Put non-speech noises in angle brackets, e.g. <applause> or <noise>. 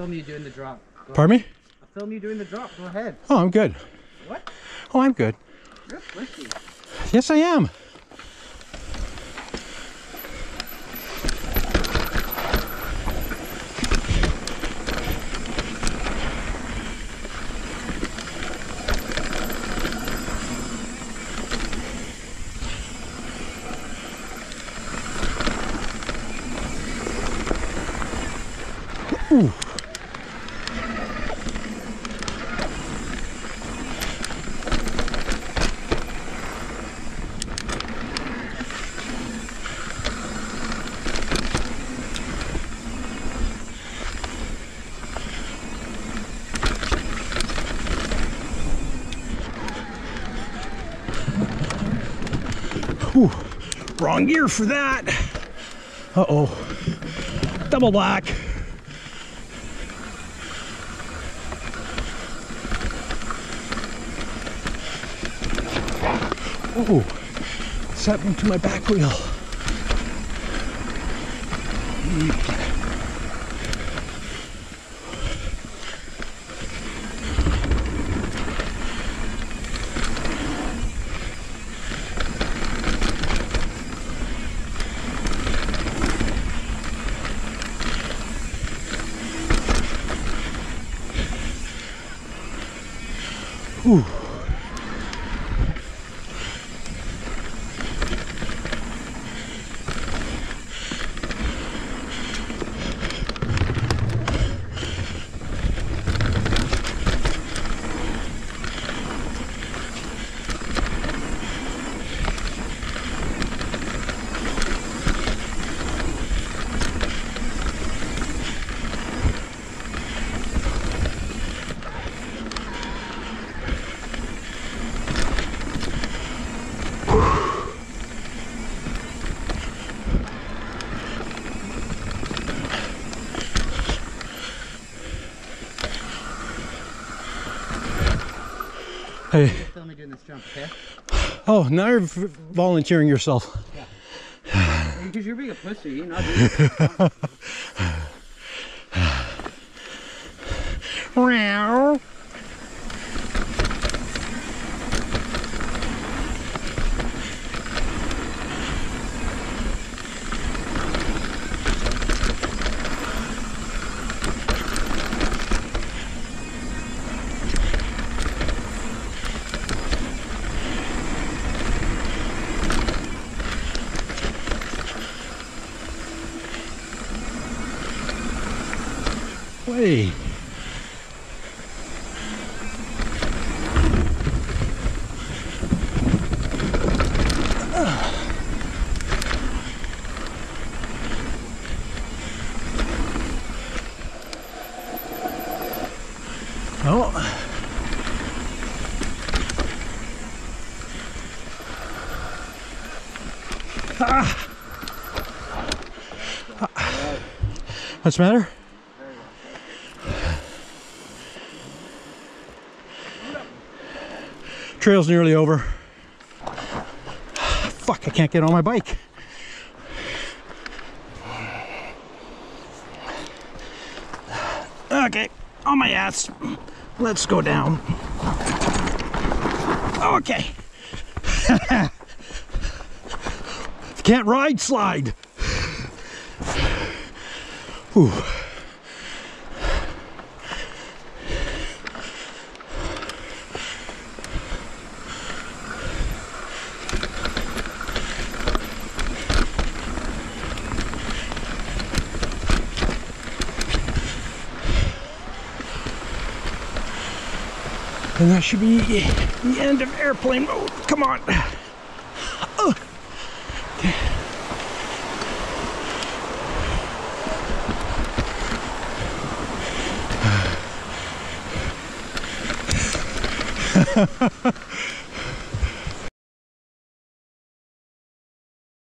film you doing the drop. Go Pardon me? I'll film you doing the drop. Go ahead. Oh, I'm good. What? Oh, I'm good. You're. Yes, I am. Ooh. Ooh, wrong gear for that. Uh-oh. Double black. Ooh, what's happening to my back wheel? Hmm. Ooh. Hey. Film me doing this jump, okay? Oh, now you're volunteering yourself. Yeah. <sighs> Because you're being a pussy. You're not doing this. <laughs> <laughs> Meow. Wait. Oh. Ah. What's the matter? Trail's nearly over. Fuck, I can't get on my bike. Okay, on my ass. Let's go down. Okay. <laughs> can't ride, slide. Whew. And that should be the end of airplane mode. Come on. Ugh. <laughs>